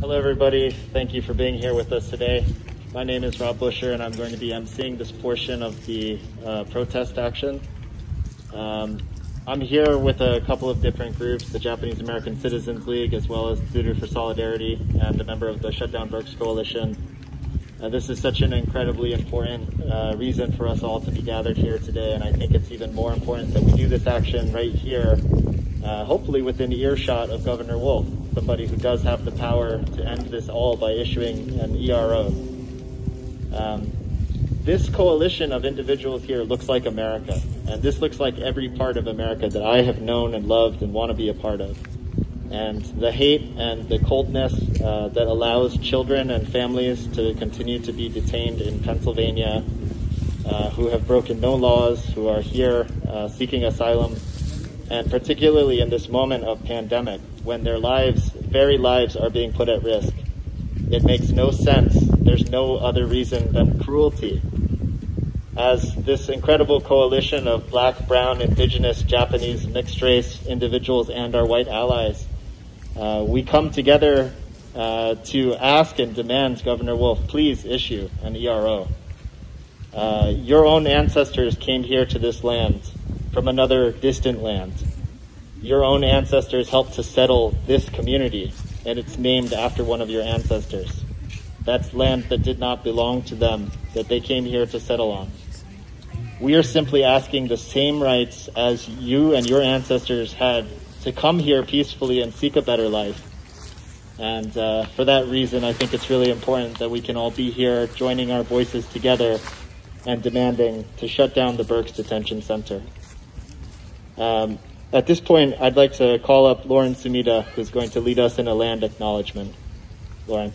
Hello, everybody. Thank you for being here with us today. My name is Rob Buscher, and I'm going to be emceeing this portion of the uh, protest action. Um, I'm here with a couple of different groups, the Japanese American Citizens League, as well as Tsuru for Solidarity, and a member of the Shutdown Berks Coalition. Uh, this is such an incredibly important uh, reason for us all to be gathered here today, and I think it's even more important that we do this action right here, uh, hopefully within earshot of Governor Wolf somebody who does have the power to end this all by issuing an ERO. Um, this coalition of individuals here looks like America, and this looks like every part of America that I have known and loved and want to be a part of. And the hate and the coldness uh, that allows children and families to continue to be detained in Pennsylvania, uh, who have broken no laws, who are here uh, seeking asylum, and particularly in this moment of pandemic, when their lives, very lives, are being put at risk. It makes no sense. There's no other reason than cruelty. As this incredible coalition of black, brown, indigenous, Japanese, mixed race individuals and our white allies, uh, we come together uh, to ask and demand Governor Wolf, please issue an ERO. Uh, your own ancestors came here to this land from another distant land your own ancestors helped to settle this community, and it's named after one of your ancestors. That's land that did not belong to them, that they came here to settle on. We are simply asking the same rights as you and your ancestors had to come here peacefully and seek a better life. And uh, for that reason, I think it's really important that we can all be here joining our voices together and demanding to shut down the Berks Detention Center. Um, at this point, I'd like to call up Lauren Sumida, who's going to lead us in a land acknowledgement. Lauren.